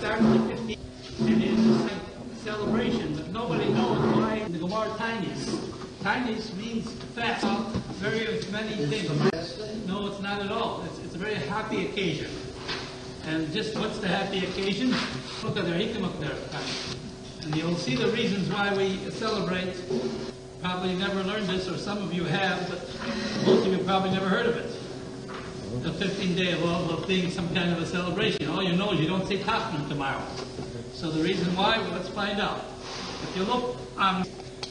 started the 15th, and it is a celebration, but nobody knows why the Gemara Taanis. Taanis means fast, very many things. No, it's not at all. It's, it's a very happy occasion. And just what's the happy occasion? Look at their hikmah there. And you'll see the reasons why we celebrate. Probably never learned this, or some of you have, but most of you probably never heard of it. The 15th day of of being some kind of a celebration. All you know is you don't say Tachnun tomorrow. So the reason why, well, let's find out. If you look, um,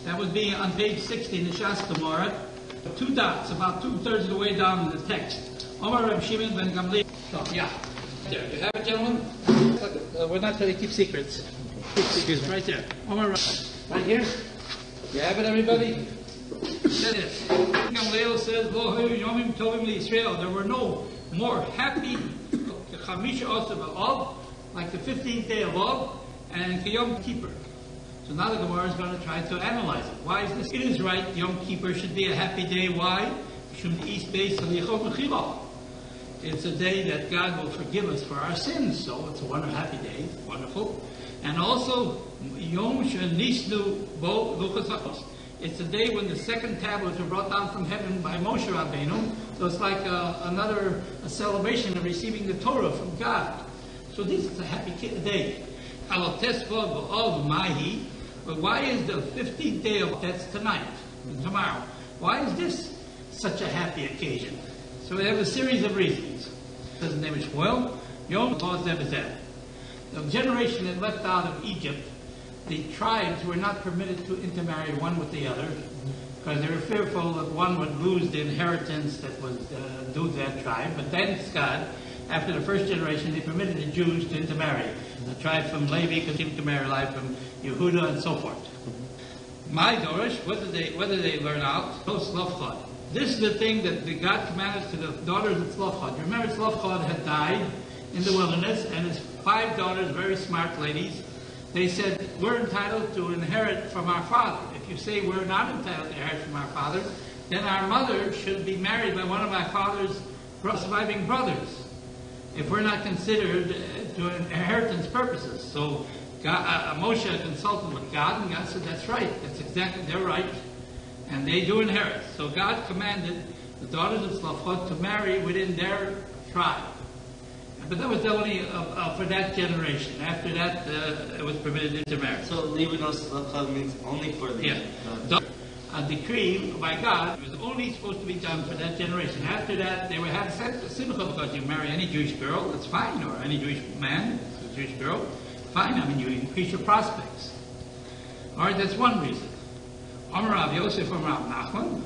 that would be on page 60 in the Shas Gemara, two dots, about two thirds of the way down in the text. Omar Reb Shimon ben Gamliel. So, yeah. There, you have it, gentlemen? Uh, we're not going to keep secrets. Keep secrets right there. Omar. Right here? You have it, everybody? Is. Gamliel says, yomim tovim Israel. There were no more happy Chamisha of, like the 15th day of Av, and Yom Kippur. So now the Gemara is going to try to analyze it. Why is this? It is right, Yom Kippur should be a happy day. Why? It's a day that God will forgive us for our sins, so it's a wonderful, happy day, wonderful. And also, Yom Shanisnu Bo Luchas It's the day when the second tablets were brought down from heaven by Moshe Rabbeinu. So it's like a, another a celebration of receiving the Torah from God. So this is a happy day. of Mahi. But why is the 15th day of that's tonight, tomorrow? Why is this such a happy occasion? So we have a series of reasons. His name is Shmuel. Yom Zebazet. The generation that left out of Egypt, the tribes were not permitted to intermarry one with the other because they were fearful that one would lose the inheritance that was uh, due to that tribe. But thanks God, after the first generation, they permitted the Jews to intermarry. The tribe from Levi could intermarry life from Yehuda and so forth. My Dorish, what did they, what did they learn out? Tzlofchad. This is the thing that the God commanded to the daughters of Tzlofchad. Remember, Tzlofchad had died in the wilderness, and his five daughters, very smart ladies, they said, we're entitled to inherit from our father. If you say we're not entitled to inherit from our father, then our mother should be married by one of my father's surviving brothers if we're not considered uh, to inheritance purposes. So God, uh, Moshe consulted with God, and God said, that's right. That's exactly, they're right. And they do inherit. So God commanded the daughters of Tzlofchad to marry within their tribe. But that was only uh, uh, for that generation. After that, uh, it was permitted to marry. So Libanos means only for the... Yeah. A decree by God was only supposed to be done for that generation. After that, they would have simcha because you marry any Jewish girl, that's fine, or any Jewish man, a Jewish girl, fine. I mean, you increase your prospects. All right, that's one reason. Amar Rav Yosef Amar Rav Nachman.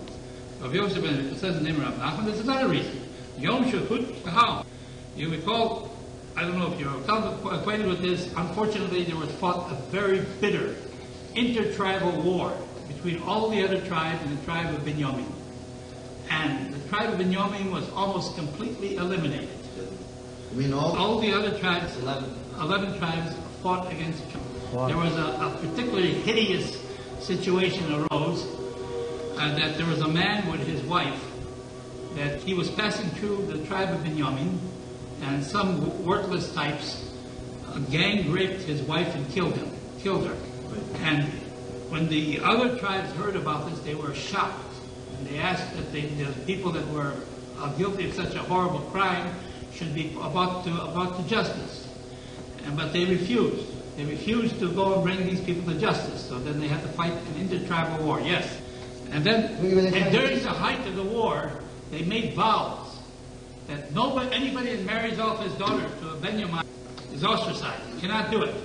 Rav Yosef says the name of Rav Nachman. There's another reason. Yom Shechut How? You recall, I don't know if you're acquainted with this, unfortunately there was fought a very bitter intertribal war between all the other tribes and the tribe of Binyamin. And the tribe of Binyamin was almost completely eliminated. You mean all? All the other tribes, 11, 11 tribes, fought against each other. Wow. There was a, a, particularly hideous situation arose uh, that there was a man with his wife that he was passing through the tribe of Binyamin and some worthless types gang raped his wife and killed him, killed her. And when the other tribes heard about this, they were shocked. And they asked that they, the people that were uh, guilty of such a horrible crime should be brought to, brought to justice. And, but they refused. They refused to go and bring these people to justice. So then they had to fight an intertribal war, yes. And then, and during the height of the war, they made vows that nobody, anybody that marries off his daughter to a Benjamin is ostracized. You cannot do it.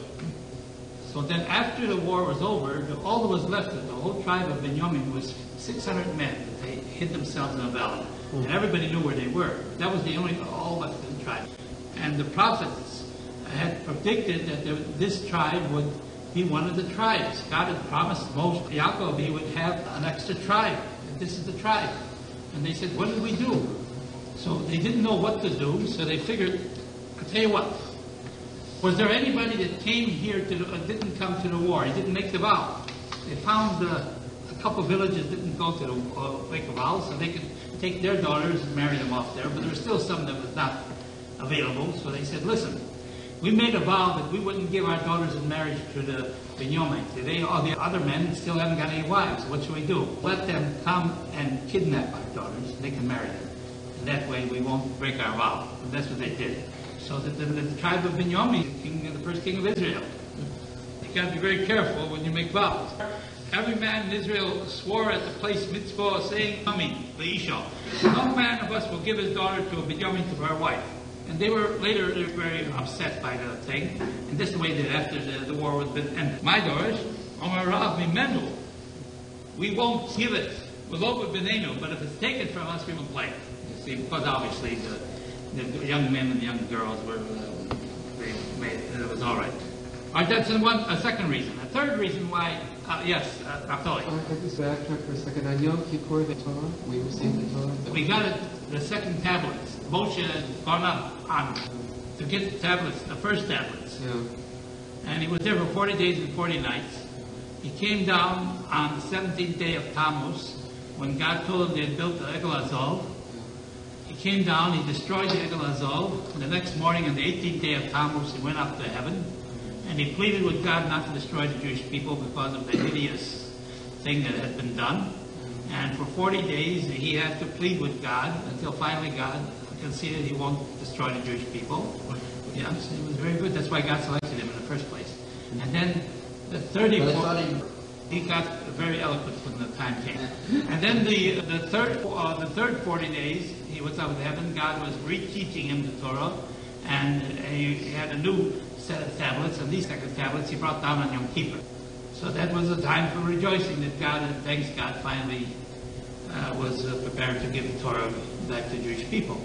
So then after the war was over, all that was left of the whole tribe of Benjamin was 600 men. They hid themselves in a valley. Mm. And everybody knew where they were. That was the only, all left in the tribe. And the prophets had predicted that there, this tribe would be one of the tribes. God had promised most Yaakov he would have an extra tribe. And this is the tribe. And they said, what did we do? So they didn't know what to do, so they figured, I'll tell you what, was there anybody that came here to the, uh, didn't come to the war? He didn't make the vow. They found uh, a couple villages didn't go to the uh, make a vow, so they could take their daughters and marry them off there. But there were still some that was not available. So they said, listen, We made a vow that we wouldn't give our daughters in marriage to the Benjamin. They, all the other men still haven't got any wives. What should we do? Let them come and kidnap our daughters. They can marry them. That way we won't break our vow. And that's what they did. So that the, the tribe of Benjamin, the, king, the first king of Israel, you got to be very careful when you make vows. Every man in Israel swore at the place mitzvah, saying, "Amen." Leisha. No man of us will give his daughter to a Benjamin to her wife. And they were later they were very upset by the thing. And this is the way that after the, the war was ended. My daughters, Omar Rav Mimenu, we won't give it. We'll over Benenu, but if it's taken from us, we will play. See, because obviously the, the young men and the young girls were, uh, they made, it was all right. All right, that's one, a second reason. A third reason why, uh, yes, uh, Naftali. Uh, I just backtrack for a second. On Yom Kippur, the Torah, we received the Torah. We got it, the second tablets. Moshe had gone up on to get the tablets, the first tablets. Yeah. And he was there for 40 days and 40 nights. He came down on the 17th day of Tammuz when God told him they had built the Egel came down, he destroyed the Egel. And the next morning, on the 18th day of Tammuz, he went up to heaven. And he pleaded with God not to destroy the Jewish people because of the hideous thing that had been done. And for 40 days, he had to plead with God until finally God conceded he won't destroy the Jewish people. Yes, it was very good. That's why God selected him in the first place. And then the 30 But I thought he, he got very eloquent when the time came. And then the the third uh, the third 40 days, he was up in heaven. God was reteaching him the Torah, and he, had a new set of tablets. And these second tablets he brought down on Yom Kippur. So that was a time for rejoicing that God, and thanks God, finally uh, was uh, prepared to give the Torah back to Jewish people.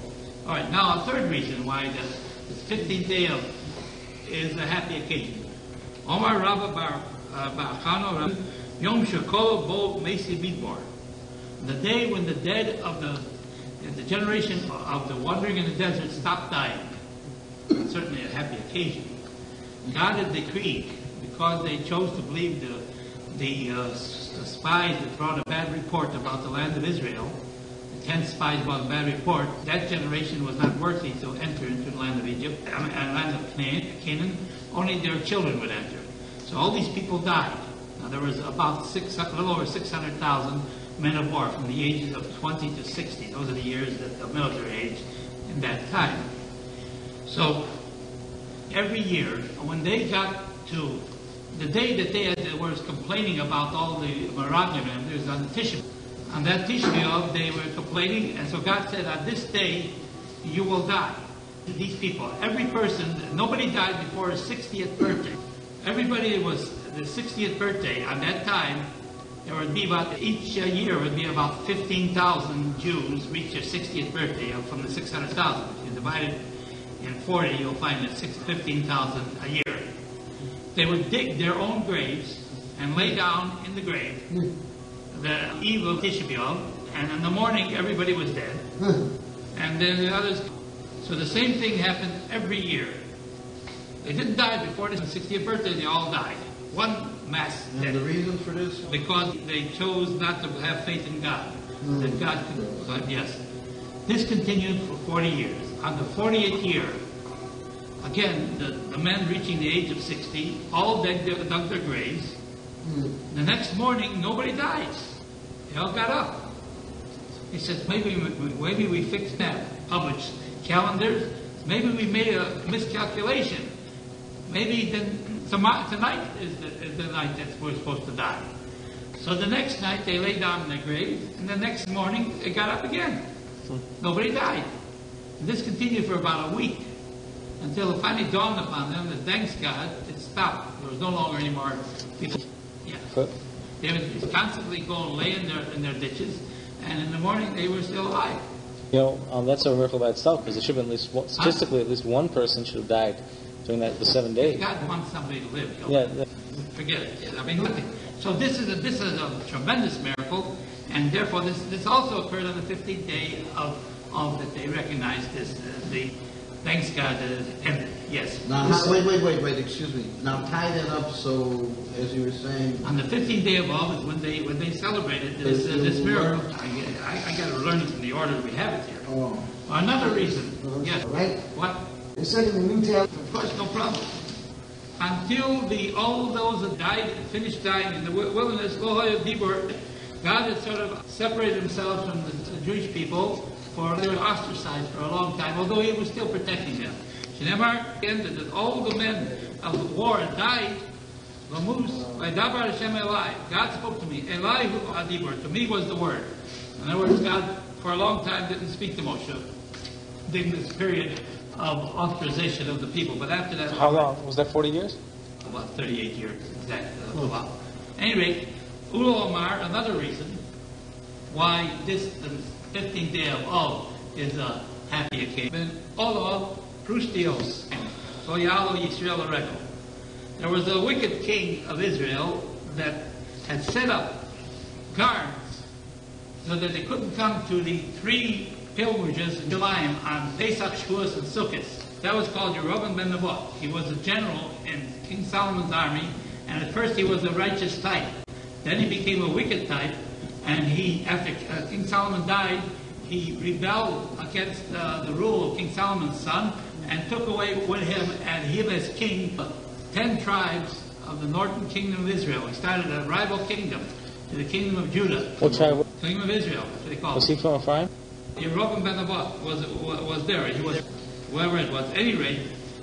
All right, now a third reason why the, the 15th day of is a happy occasion. Omar Rabba Bar uh, Bar Yom Shekol Bo Mesi Midbar. The day when the dead of the the generation of the wandering in the desert stopped dying. Certainly a happy occasion. God had decreed because they chose to believe the the, uh, spies that brought a bad report about the land of Israel. The ten spies brought a bad report. That generation was not worthy to enter into the land of Egypt, uh, uh, land of Canaan. Only their children would enter. So all these people died. Now there was about six, a little over six hundred thousand men of war from the ages of twenty to sixty. Those are the years that the military age in that time. So every year, when they got to the day that they had, was complaining about all the Meraglim, there was on the Tisha. On that Tisha they were complaining, and so God said, on this day, you will die. These people, every person, nobody died before his 60th birthday. Everybody was the 60th birthday. At that time, there would be about, each uh, year would be about 15,000 Jews reach their 60th birthday uh, from the 600,000. If you divide it in 40, you'll find that 15,000 a year. They would dig their own graves and lay down in the grave the eve of and in the morning everybody was dead, and then the others. So the same thing happened every year. They didn't die before their 60th birthday; they all died. One mass and death the reason for this? because they chose not to have faith in God. Hmm. That God could, yes. This continued for 40 years. On the 40th year, again, the, the men reaching the age of 60 all dug their, dug their graves. Hmm. The next morning, nobody dies. They all got up. He says, maybe, we- maybe we fixed that. Published calendars. Maybe we made a miscalculation. Maybe then tonight, tonight is the, is the night that we're supposed to die. So the next night they lay down in their grave, and the next morning they got up again. Nobody died. And this continued for about a week until it finally dawned upon them that thanks God it stopped. There was no longer any more people. Yeah. They would constantly going lay in their in their ditches, and in the morning they were still alive. you know, um, that's a miracle by itself because there should have been at least one, statistically at least one person should have died during that the seven days. God wants somebody to live. he'll Yeah, that- forget it. I mean, nothing. So this is a, this is a tremendous miracle, and therefore this this also occurred on the 15th day of of that they recognized this uh, the thanks God that it ended. Yes, Now, how- wait, wait, wait, wait, excuse me. Now tie that up so, as you were saying, on the 15th day of Av is when they when they celebrated this uh, this miracle. I, I, I got to learn it in the order we have it here. oh, Another reason, yes. right? What? It said in the New Testament, Of course, no problem. Until the all those that died, finished dying in the wilderness, God had sort of separated himself from the, Jewish people for they were ostracized for a long time, although he was still protecting them. Shemar ended that all the men of the war died. Lamus, Vaidabar Hashem Eli. God spoke to me. Adibur. Uh, to me was the word. In other words, God for a long time didn't speak to Moshe during this period of authorization of the people. But after that, How long? Was that 40 years? about 38 years exactly. That's a lot. Anyway, Ulo Omar, another reason why this 15th day of Ov is a happy occasion. Olo Prustios, so Yalo Yisrael Areko. There was a wicked king of Israel that had set up guards so that they couldn't come to the three pilgrimages in Jerusalem on Pesach, Shavuos, and Sukkot. That was called Jeroboam ben Nebuch. He was a general in King Solomon's army, and at first he was a righteous type. Then he became a wicked type, and he, after uh, King Solomon died, he rebelled against uh, the rule of King Solomon's son and took away with him and him as king ten tribes of the northern kingdom of Israel. He started a rival kingdom to the kingdom of Judah. What tribe? Kingdom of Israel, what they call Was it. he from Ephraim? Yeroboam ben Nebat was, was there. He was, whoever it was. At any rate,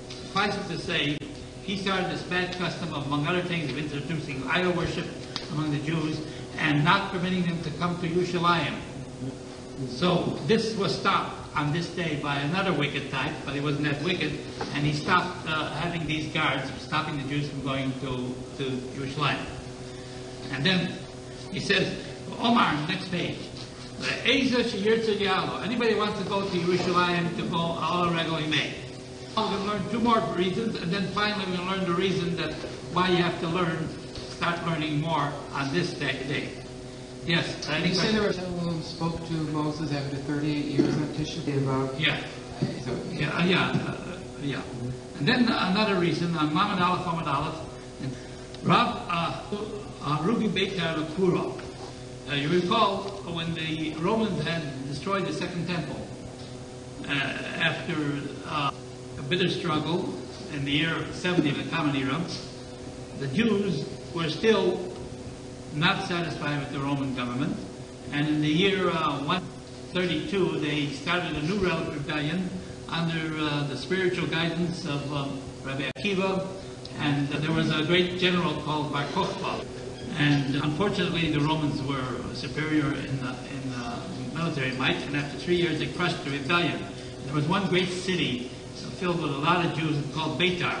suffice it to say, he started this bad custom of, among other things, of introducing idol worship among the Jews and not permitting them to come to Yerushalayim. So this was stopped on this day by another wicked type, but he wasn't that wicked, and he stopped uh, having these guards, stopping the Jews from going to, to Yerushalayim. And then he says, Omar, next page. Eza sheyirtze yalo. Anybody wants to go to Yerushalayim to go all regularly may. We're going to learn two more reasons, and then finally we're going to learn the reason that why you have to learn, start learning more on this day. day. Yes, I You think. say there was someone who spoke to Moses after 38 years on Tisha B'Av. Yeah. So, Yeah, uh, yeah, uh, yeah. And then another reason, on Mamad Aleph, Mamad Aleph, and Rav uh, uh, Ruby of Kuro. Uh, you recall when the Romans had destroyed the Second Temple, uh, after uh, a bitter struggle in the year 70 of the Common Era, the Jews were still not satisfied with the Roman government, and in the year uh, 132 they started a new rebellion under uh, the spiritual guidance of um, Rabbi Akiva, and there was a great general called Bar Kokhba. And unfortunately, the Romans were superior in, the, in uh, military might, and after three years they crushed the rebellion. There was one great city filled with a lot of Jews called Beitar.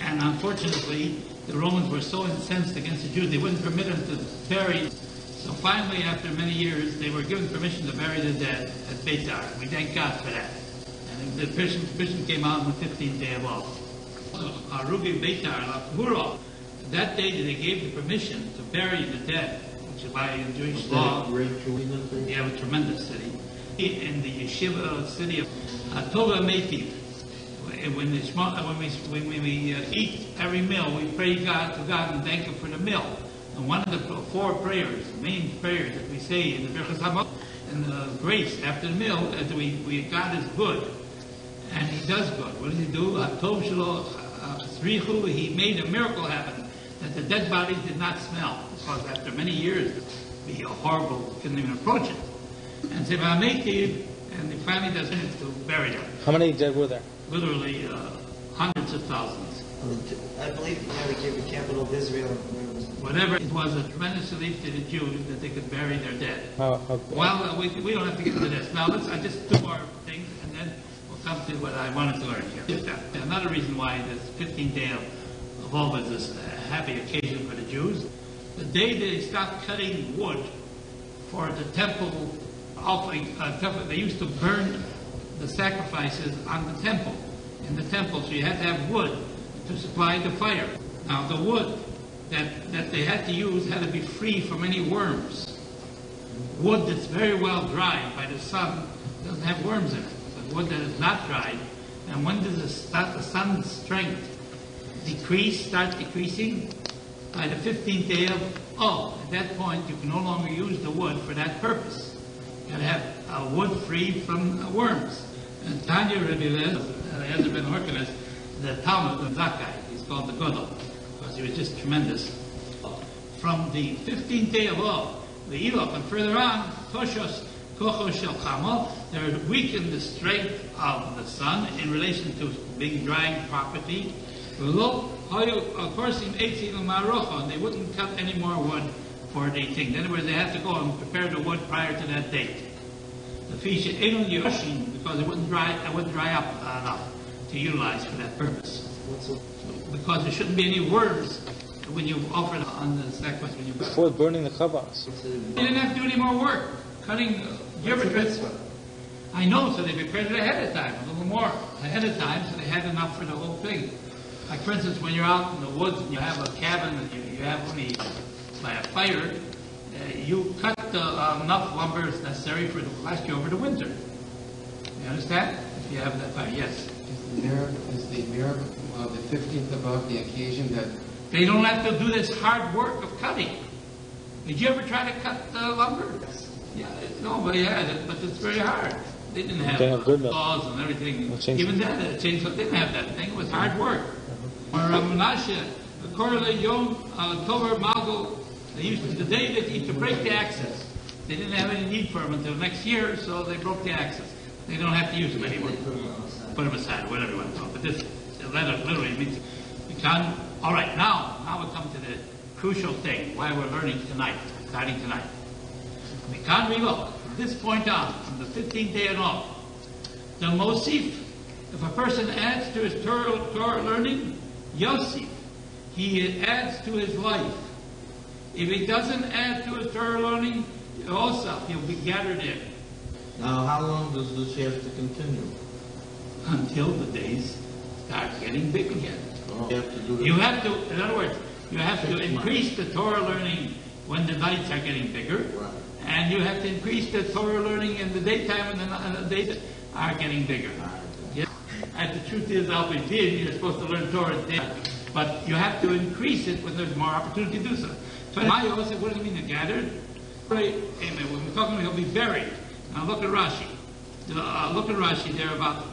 And unfortunately, the Romans were so incensed against the Jews, they wouldn't permit them to bury. So finally, after many years, they were given permission to bury the dead at Beitar. We thank God for that. And the permission, came out on the 15th day of Av. So, Arubi Beitar, Hurrah, that day they gave the permission to bury the dead, which is by Jewish law. Great They have a tremendous city. In the yeshiva city of uh, Tova Metiv, when, when we, when we, uh, eat every meal, we pray God to God and thank Him for the meal. And one of the four prayers, the main prayers that we say in the Birchas Hamot, and the grace after the meal, that we, we God is good, and He does good. What does He do? Uh, He made a miracle happen that the dead bodies did not smell, because after many years, it'd be horrible, couldn't even approach it. And say, "Va'ametiv," and the family does it to bury them How many dead were there? literally uh, hundreds of thousands. I believe you had to give the capital of Israel. where it was- Whatever, it was a tremendous relief to the Jews that they could bury their dead. How, how, Well, uh, we, we don't have to get into this. Now, let's, I just do more things, and then we'll come to what I wanted to learn here. Another reason why this 15th of is uh, happy occasion for the Jews, the day they stopped cutting wood for the temple offering, uh, temple, they used to burn the sacrifices on the temple, in the temple, so you had to have wood to supply the fire. Now, the wood that, that they had to use had to be free from any worms. Wood that's very well dried by the sun doesn't have worms in it. But wood that is not dried, and when does the, the sun's strength decrease, start decreasing? By the 15th day of Oh, at that point, you can no longer use the wood for that purpose. You gotta have uh, wood free from uh, worms. And Tanya Rebbe uh, Eliezer ben Horkenes, the Talmud of guy. He's called the Godel, because he was just tremendous. From the 15th day of Av, the Elok, and further on, Toshos Kocho Shel Chamo, they're weak in the strength of the sun in relation to being drying property. Lo, hoyo, Of course, in 18 Marocha, they wouldn't cut any more wood for the thing. In other words, they have to go and prepare the wood prior to that date. The fish because it wouldn't dry, it wouldn't dry up enough to utilize for that purpose. Because there shouldn't be any worms when you offer it on the sacrifice when you Before burning the chavas. you didn't have to do any more work. Cutting, uh, That's tried? I know, so they prepared it ahead of time, a little more ahead of time, so they had enough for the whole thing. Like for instance, when you're out in the woods and you have a cabin and you, you have only by a fire, uh, you cut the, uh, enough lumber as necessary for to last you over the winter. You understand? If you have that fire, yes. Is the mirror, is the mirror of the fifteenth above the occasion that, They don't have to do this hard work of cutting. Did you ever try to cut the lumber? Yes. Yeah, nobody has it, but it's very hard. They didn't have They have good saws and everything. Even then, the chainsaw didn't have that thing. It was hard work. Or Menashe, the Korle Yom, uh, Tover they used to, the day that used to break the axes. They didn't have any need for them until next year, so they broke the axes. They don't have to use them anymore. Put them aside, whatever you want to call it. But this letter literally means, we can, all right, now, now we come to the crucial thing, why we're learning tonight, starting tonight. We can't relook from this point on, from the 15th day and on. The Mosif, if a person adds to his Torah, Torah learning, Yosef, he adds to his life. If he doesn't add to his Torah learning, also he'll be gathered in Now, how long does this have to continue? until the days start getting big again. You have to do. You have to, in other words, you have to increase the Torah learning when the nights are getting bigger. Right. And you have to increase the Torah learning in the daytime when the, the days are getting bigger. Truth is, be did, you're supposed to learn Torah but you have to increase it when there's more opportunity to do so. So I always say, what does it mean, the gathered? Right, amen. When we're talking he'll be buried. Now look at Rashi. Uh, look at Rashi there about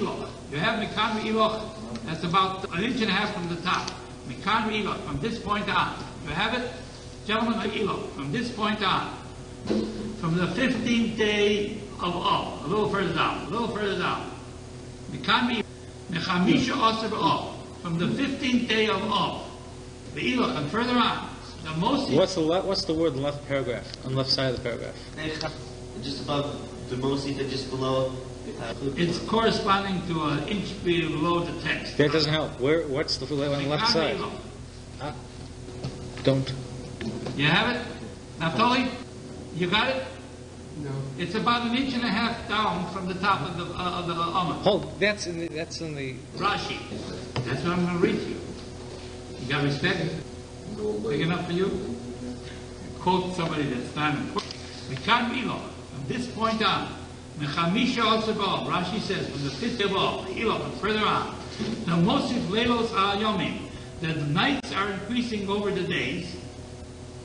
Eloch. You have Mikan Eloch, that's about an inch and a half from the top. Mikan Eloch, from this point on. You have it? Gentlemen of Eloch, from this point on. From the 15th day of Av, a little further down, a little further down. Mikan Mechamisha Aser Av, from the 15th day of Av. The Eloch, and further on. The most What's the le- what's the word in the left paragraph, on the left side of the paragraph? Just above the Mosif and just below. uh, It's corresponding to an inch below the text. That doesn't help. Where, what's the, on the left side? Don't. You have it? Naftali? You got it? No, It's about an inch and a half down from the top of the, uh, of the almond. Hold, that's in the, that's in the, Rashi. That's what I'm going to read to you. You got respect? Big enough for you? Quote somebody that's not important. Mikan Milo, from this point on, Mechamisha Osabal, Rashi says, from the fifth of all, Elo, and further on, the Mosif Lelos Yomim, that the nights are increasing over the days,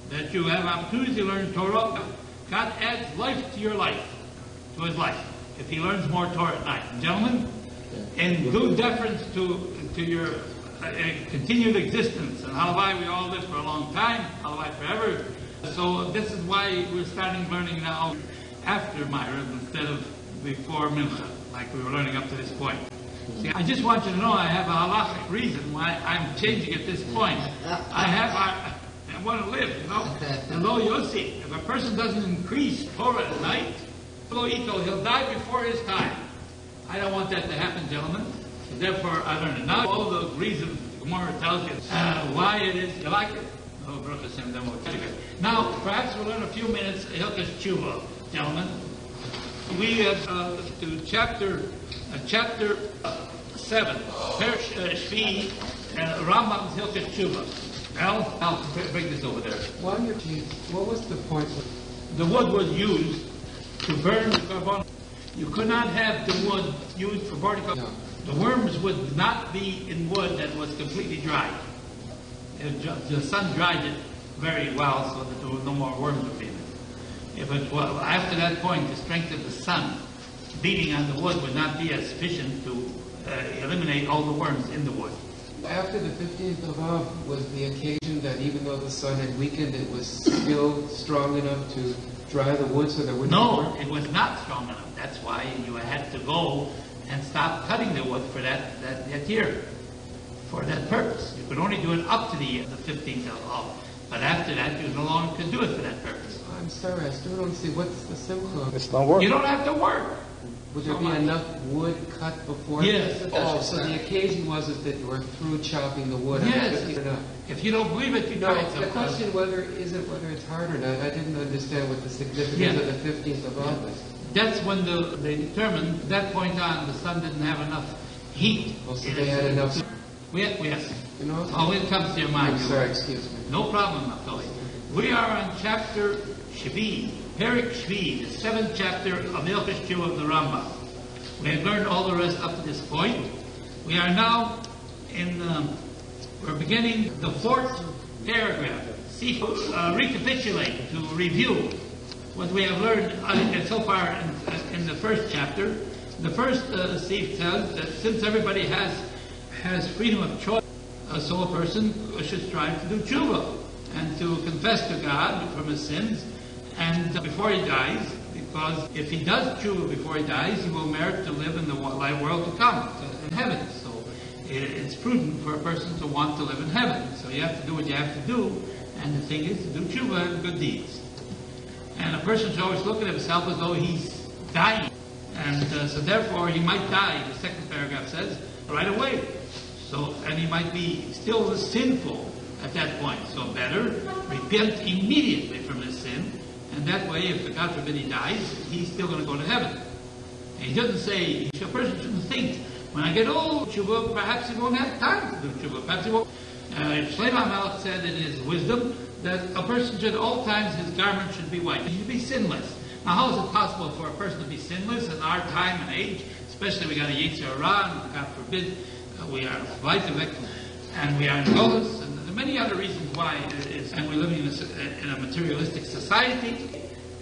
that you have opportunity to learn Torah. God adds life to your life, to his life, if he learns more Torah at night. Gentlemen, in due deference to, to your uh, continued existence, and halavai we all live for a long time, halavai forever. So this is why we're starting learning now after Ma'ariv instead of before Mincha, like we were learning up to this point. See, I just want you to know I have a halachic reason why I'm changing at this point. I have, I, I want to live, you know. And lo Yossi, if a person doesn't increase Torah at night, lo ito, he'll die before his time. I don't want that to happen, gentlemen. Therefore, I learned it. Now, all the reasons the Gemara tells you uh, why it is. You like it? Oh, Baruch Hashem, then we'll tell you. Now, perhaps we'll learn a few minutes Hilchas Tshuva, gentlemen. We have uh, to chapter, uh, chapter uh, seven, Perish uh, Shvi, and Rambam's Hilchas Tshuva. Al, Al, bring this over there. why you, what was the point of The wood was used to burn the carbon. You could not have the wood used for burning. No. The worms would not be in wood that was completely dried. It The sun dried it very well so that there were no more worms would be in it. If it was, after that point, the strength of the sun beating on the wood would not be as sufficient to uh, eliminate all the worms in the wood. After the 15th of Av was the occasion that even though the sun had weakened, it was still strong enough to dry the wood so there wouldn't No, worm? it was not strong enough. That's why you had to go and stop cutting the wood for that, that, that year, for that purpose. You could only do it up to the, the 15th of Av. But after that, you no longer could do it for that purpose. I'm sorry, I still don't see what's the simcha. It's not work. You don't have to work. Would there be enough wood cut before? Yes. Oh, so the occasion was it that you were through chopping the wood? Yes. 15th or not? If you don't believe it, you No, try it the question whether, isn't whether it's hard or not, I didn't understand what the significance Yeah. of the 15th of August. That's when the, they determined, that point on, the sun didn't have enough heat. Oh, so they had enough, We, yes. you know? Oh, it comes to your mind. I'm sorry, excuse me. No problem, Naftali. We are on chapter Shvi, Perik Shvi, the seventh chapter of Hilchas Tshuva of the Rambam. We have learned all the rest up to this point. We are now in, um, we're beginning the fourth paragraph. See, uh, recapitulate, to review what we have learned uh, so far in, in the first chapter. The first uh, Sif tells that since everybody has has freedom of choice, uh, a person should strive to do tshuva and to confess to God from his sins and uh, before he dies, because if he does tshuva before he dies, he will merit to live in the world to come, in heaven. So it, it's prudent for a person to want to live in heaven. So you have to do what you have to do, and the thing is to do tshuva and good deeds. And a person should always look at himself as though he's dying. And uh, so therefore he might die, the second paragraph says, right away. So, and he might be still sinful at that point. So better repent immediately from sin. And that way, if God forbid he dies, he's still going to go to heaven. And he doesn't say, a person shouldn't think, when I get old, tshuva, perhaps he won't have time to do tshuva. Perhaps he won't. Uh, Shlomo Melech said in his wisdom that a person should, at all times, his garment should be white. He should be sinless. Now, how is it possible for a person to be sinless in our time and age? Especially we got a Yetzer Hara, God forbid, uh, we are Weitevek, and we are in and there are many other reasons why and we're living in a, in a materialistic society.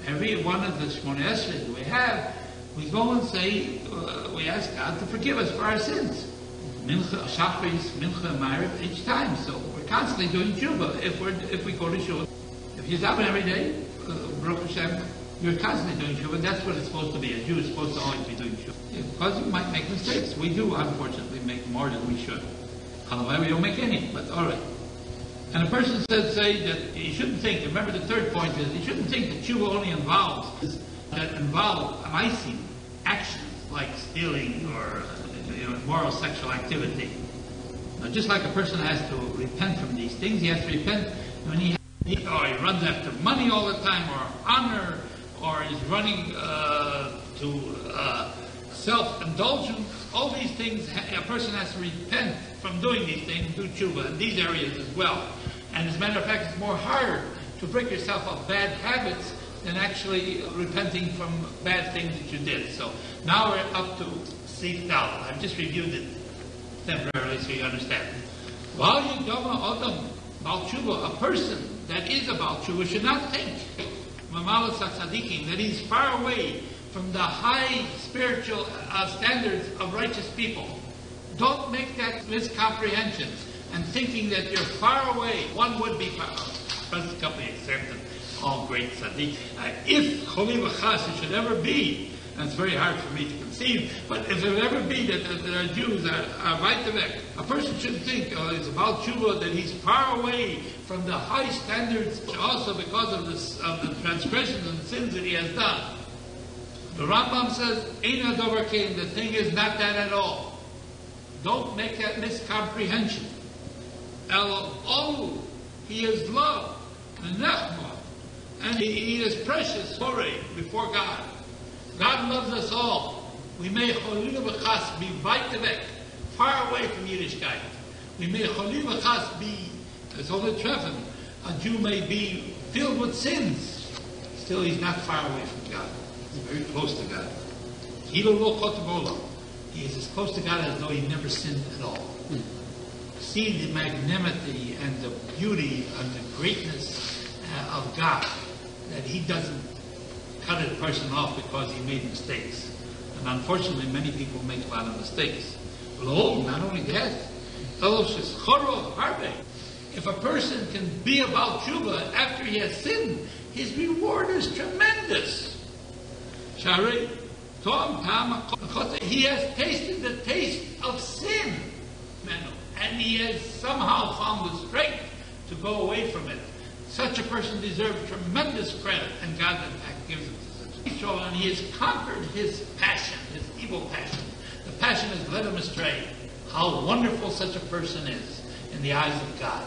Every one of the Shmona we have, we go and say, uh, we ask God to forgive us for our sins. Mincha, Shachris, Mincha, Ma'ariv, each time. So we're constantly doing tshuva if we're if we go to shul. If you daven every day, uh, Baruch Hashem, you're constantly doing tshuva. That's what it's supposed to be. A Jew is supposed to always be doing tshuva. Yeah, Because you might make mistakes. We do, unfortunately, make more than we should. However, we don't make any. But all right. And a person said, say that you shouldn't think. Remember, the third point is you shouldn't think that tshuva only involves that involve amazing actions like stealing or you know, immoral sexual activity. Now, just like a person has to repent from these things, he has to repent when he, he or he runs after money all the time, or honor, or he's running uh, to uh, self-indulgence. All these things, a person has to repent from doing these things, do tshuva in these areas as well. And as a matter of fact, it's more hard to break yourself of bad habits than actually repenting from bad things that you did. So now we're up to Sif. I've just reviewed it temporarily so you understand. While you don't Adam Baal Tshuva, a person that is a Baal Tshuva should not think, Mamalas Tzadikim, that he's far away from the high spiritual uh, standards of righteous people. Don't make that miscomprehension and thinking that you're far away. One would be far Present company accepted all great tzaddik. Uh, if Choliv Chas it should ever be, that's very hard for me to conceive, but if it ever be that, that there are Jews that are Vaitamek, a person should think uh, it's about tshuva that he's far away from the high standards also because of, this, of the transgressions and sins that he has done. The Rambam says, Ein Adover came, the thing is not that at all. Don't make that miscomprehension. El Oh, he is love, Nechma, and he, he is precious glory before God. God loves us all. We may Cholila be Vaitavek, far away from Yiddishkeit. We may Cholila be, as only Treffin, a Jew may be filled with sins. Still, he's not far away from God. He's very close to God. Hilo lo. He is as close to God as though he never sinned at all see the magnanimity and the beauty and the greatness uh, of God, that He doesn't cut a person off because he made mistakes. And unfortunately, many people make a lot of mistakes. Lo, not only that. If a person can be about tshuva after he has sinned, his reward is tremendous. Shari, Tom Tam, he has tasted the taste of sin, Menu, and he has somehow found the strength to go away from it. Such a person deserves tremendous credit, and God, in fact, gives him to such. And he has conquered his passion, his evil passion. The passion has led him astray. How wonderful such a person is in the eyes of God.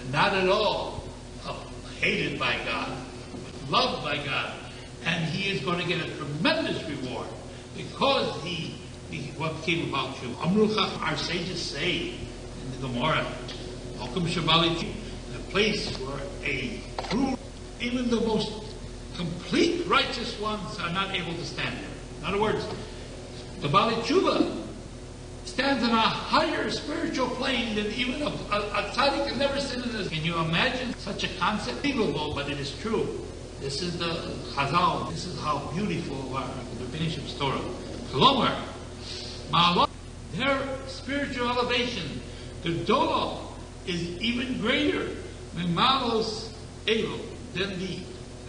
And not at all uh, hated by God, but loved by God. And he is going to get a tremendous reward because he, he what came about you. Our sages say in the Gemara, Welcome Shabali, the place where a true, even the most complete righteous ones are not able to stand there. In other words, the Bali Tshuva stands on a higher spiritual plane than even a, a, a tzaddik can never sin in this. Can you imagine such a concept? Believable, but it is true. This is the Chazal. This is how beautiful the Rabbinic Torah. Kolomer, Ma'alot, their spiritual elevation, the Dola, is even greater than Malos Elo, than the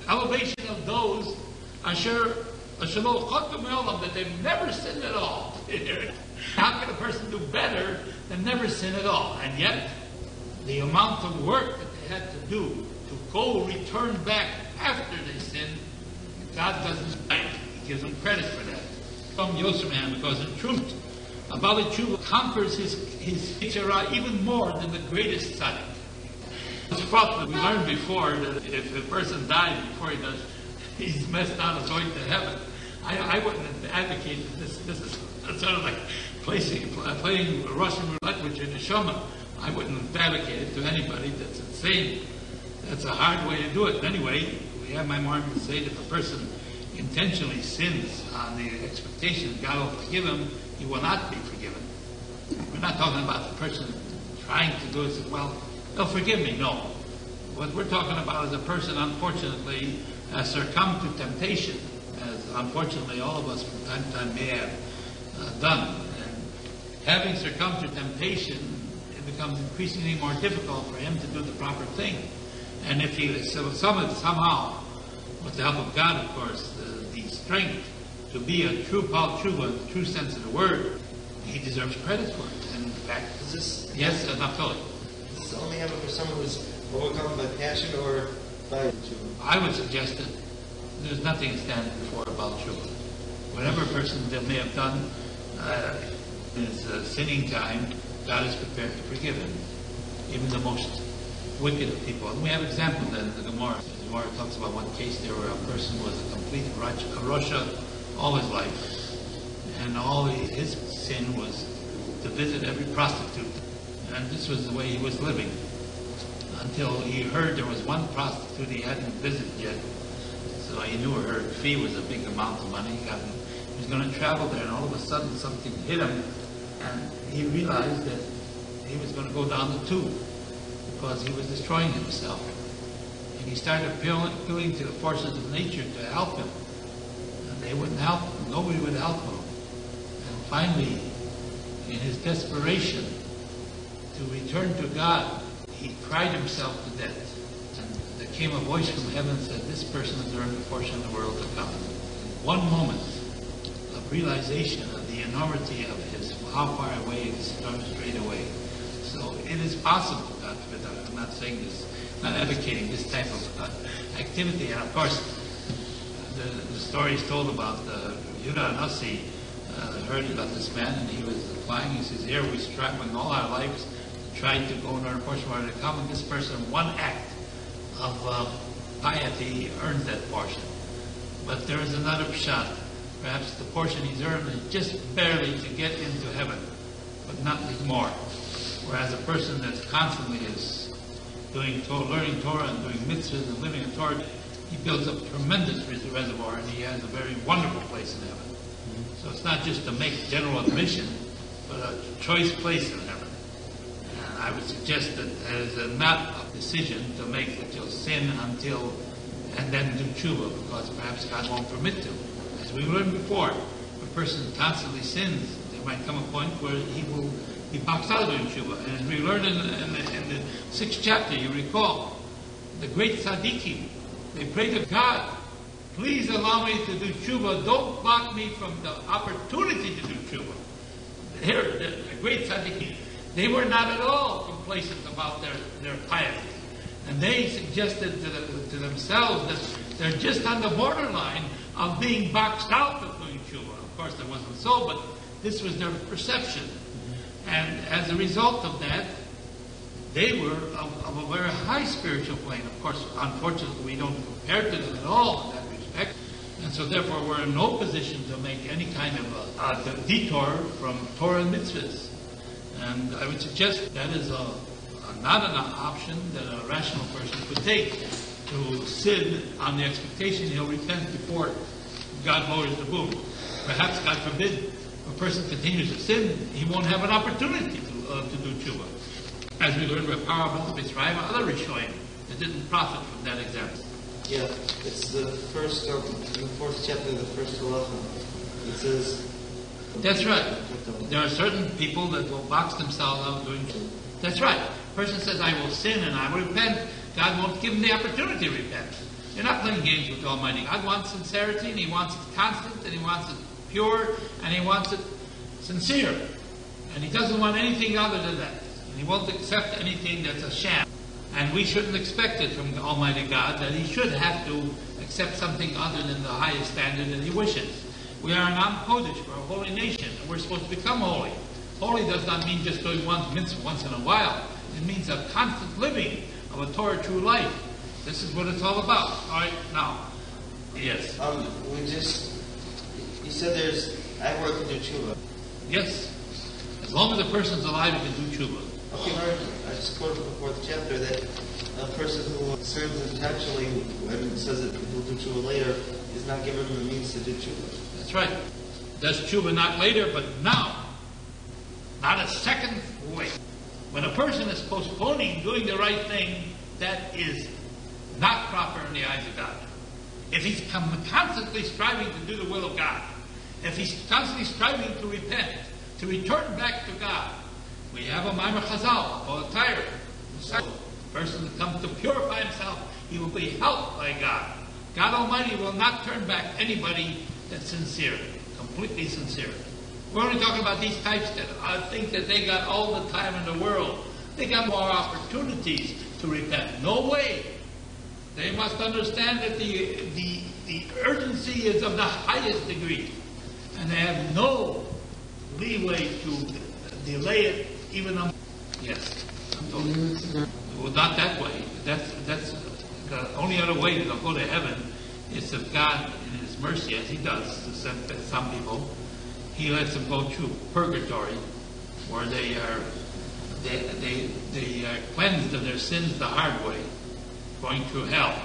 elevation of those Asher Ashalo Chotum Elam, that they've never sinned at all. How can a person do better than never sin at all? And yet, the amount of work that they had to do to go return back after they sin, God doesn't like. He gives them credit for that. From Yosemite, because in truth, a Bali conquers his, his Yetzer Hara even more than the greatest tzaddik. It's fraught. We learned before that if a person dies before he does, he's messed on his way to heaven. I, I wouldn't advocate this. This is sort of like placing, playing Russian roulette with your neshama. I wouldn't advocate it to anybody that's insane. That's a hard way to do it. Anyway, have my Mormon say that if a person intentionally sins on the expectation God will forgive him, he will not be forgiven. We're not talking about the person trying to do it. Well, they'll forgive me. No. What we're talking about is a person, unfortunately, has succumbed to temptation, as unfortunately all of us from time to time may have uh, done. And having succumbed to temptation, it becomes increasingly more difficult for him to do the proper thing. And if he so somehow, with the help of God, of course, the, the strength to be a true Baal Tshuva in the true sense of the word, he deserves credit for it. And in fact, Is this, yes, uh, Naphtali, does this only happen for someone who's overcome by passion or by I would suggest that there's nothing to stand before about Tshuva. Whatever person that may have done uh, in his uh, sinning time, God is prepared to forgive him. Even the most wicked of people. And we have examples in the Gemara. Gemara talks about one case there where a person was a complete Rasha all his life. And all his sin was to visit every prostitute. And this was the way he was living until he heard there was one prostitute he hadn't visited yet. So he knew her fee was a big amount of money. He was going to travel there, and all of a sudden something hit him, and he realized that he was going to go down the tube because he was destroying himself. He started appealing, to the forces of nature to help him. And they wouldn't help him. Nobody would help him. And finally, in his desperation to return to God, he cried himself to death. And there came a voice from heaven and said, This person has earned a portion of the world to come. One moment of realization of the enormity of his, how far away he was straight away. So it is possible, God forbid, I'm not saying this, advocating this type of uh, activity. And of course, the, the story is told about uh, Yudah Nasi uh, heard about this man and he was applying. He says, Here we struggling all our lives trying to go in our portion where to come, and this person, one act of uh, piety earns that portion. But there is another pshat. Perhaps the portion he's earned is just barely to get into heaven, but nothing more. Whereas a person that constantly is doing Torah, learning Torah and doing mitzvahs and living in Torah, he builds up a tremendous reservoir and he has a very wonderful place in heaven. Mm-hmm. So it's not just to make general admission, but a choice place in heaven. And I would suggest that is a, not a decision to make that you'll sin until and then do tshuva because perhaps God won't permit to. As we learned before, if a person constantly sins, there might come a point where he will be boxed out of tshuva. And as we learned in, the- in, the, in the sixth chapter, you recall, the great tzaddikim, they pray to God, please allow me to do tshuva. Don't block me from the opportunity to do tshuva. Here, the, the great tzaddikim, they were not at all complacent about their, their piety. And they suggested to, the, to themselves that they're just on the borderline of being boxed out of doing tshuva. Of course, that wasn't so, but this was their perception. And as a result of that, they were of, of a very high spiritual plane. Of course, unfortunately, we don't compare to them at all in that respect. And so, therefore, we're in no position to make any kind of a, a detour from Torah and mitzvahs. And I would suggest that is a, a- not an option that a rational person could take to sin on the expectation he'll repent before God lowers the boom. Perhaps, God forbid, a person continues to sin, he won't have an opportunity to, uh, to do tshuva. As we learned with Parabel, Mitzrayim, other Rishoyim that didn't profit from that example. Yeah, it's the first, um, the fourth chapter, the first halacha. It says, That's right. There are certain people that will box themselves out doing That's right. person says, I will sin and I will repent. God won't give them the opportunity to repent. You're not playing games with Almighty. God wants sincerity and He wants it constant and He wants it pure and He wants it sincere. And He doesn't want anything other than that. And He won't accept anything that's a sham. And we shouldn't expect it from Almighty God that He should have to accept something other than the highest standard that He wishes. We are an Am Kodesh, we're a holy nation, and we're supposed to become holy. Holy does not mean just doing one mitzvah once in a while. It means a constant living of a Torah true life. This is what it's all about. All right, now, yes, um, we just, you said there's, I work to do tshuva. yes. As long as the person's alive, he can do tshuva. Okay, I just quoted from the fourth chapter that a person who sins intentionally and says that he'll do tshuva later is not given the means to do tshuva. That's right. Does tshuva not later, but now. Not a second wait. When a person is postponing doing the right thing, that is not proper in the eyes of God. If he's constantly striving to do the will of God, if he's constantly striving to repent, to return back to God, we have a Maimar Chazal, or a tyrant. The person that comes to purify himself, he will be helped by God. God Almighty will not turn back anybody that's sincere, completely sincere. We're only talking about these types that I think that they got all the time in the world. They got more opportunities to repent. No way. They must understand that the, the, the urgency is of the highest degree. And they have no leeway to delay it even a Yes. Well, not that way. That's, that's the only other way to go to heaven is if God, in His mercy, as He does to some, some people, He lets them go through purgatory, where they are they, they, they are cleansed of their sins the hard way, going through hell.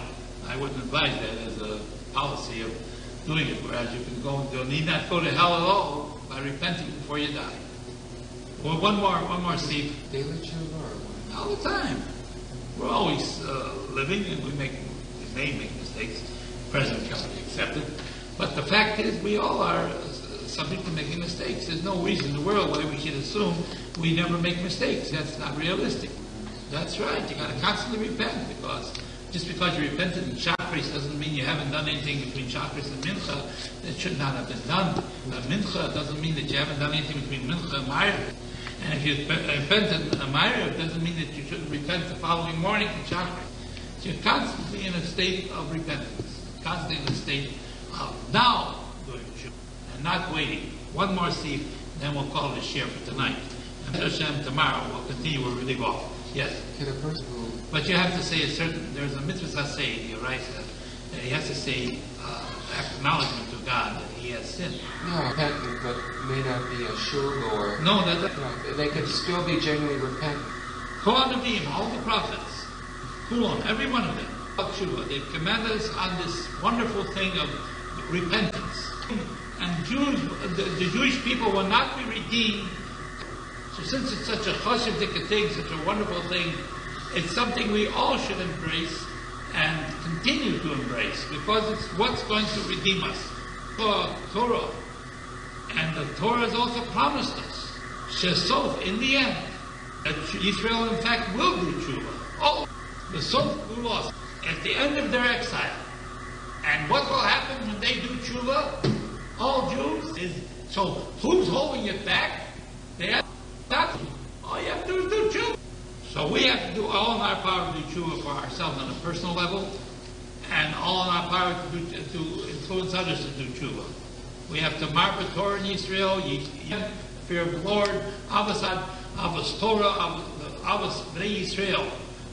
I wouldn't advise that as a policy of doing it, whereas you can go, you need not go to hell at all by repenting before you die. Well, one more, one more, Steve. Daily what? All the time. We're always uh, living and we make, we may make mistakes, President company accepted. But the fact is, we all are uh, subject to making mistakes. There's no reason in the world why we should assume we never make mistakes. That's not realistic. That's right. You got to constantly repent because just because you repented in Shachris doesn't mean you haven't done anything between Shachris and Mincha that should not have been done. Uh, mincha doesn't mean that you haven't done anything between Mincha and Ma'ariv. And if you repent in Ma'ariv, it doesn't mean that you shouldn't repent the following morning in Shachris. So you're constantly in a state of repentance, constantly in a state of now doing tshuva and not waiting. One more seat, then we'll call it a share for tonight. And Hashem, tomorrow we'll continue where we leave off. Yes. Can a person who But you have to say a certain, there's a mitzvah say, you're right, he has to say uh, acknowledgement to God that he has sinned. no, repentant but may not be a shul or No, that, they could still be genuinely repentant. Quran Nabim, all the prophets, Quran, every one of them, Tshuva, they've commanded us on this wonderful thing of repentance. And Jews, the, the Jewish people will not be redeemed. So since it's such a chashiv thing, such a wonderful thing, it's something we all should embrace and continue to embrace because it's what's going to redeem us. For Torah, And the Torah has also promised us, Shesof, in the end, that Israel in fact will do tshuva. Oh, the Sof lost at the end of their exile. And what will happen when they do tshuva? All Jews is, so who's holding it back? Not. All you have to do is do. So we have to do all in our power to do tshuva for ourselves on a personal level, and all in our power to, do, to influence others to do tshuva. We have to mark the Torah in Israel, ye- ye- fear of the Lord, Avasad, Avas Torah, Av- Avas Bnei Israel.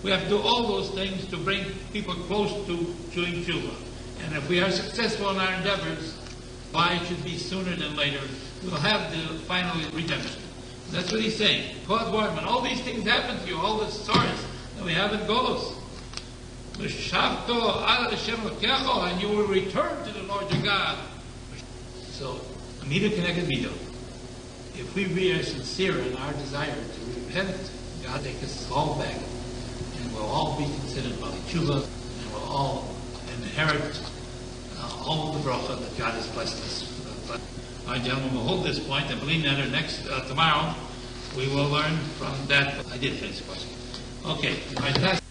We have to do all those things to bring people close to doing tshuva. And if we are successful in our endeavors, why it should be sooner than later, we'll have the final redemption. That's what he's saying. God warned, when all these things happen to you, all the stories that we have in Golos, and you will return to the Lord your God. So, Amidah connected Midah. If we be are sincere in our desire to repent, God take us all back, and we'll all be considered by tshuva, and we'll all inherit uh, all the bracha that God has blessed us. Right, gentlemen, we'll hold this point, and believe that our next uh, tomorrow we will learn from that. I did finish the question. Okay, fantastic.